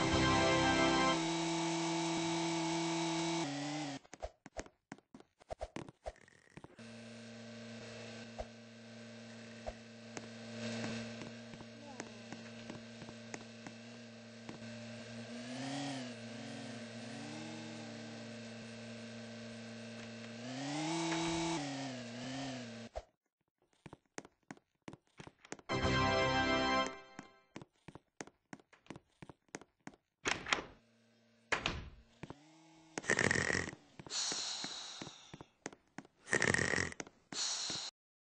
감사합니다.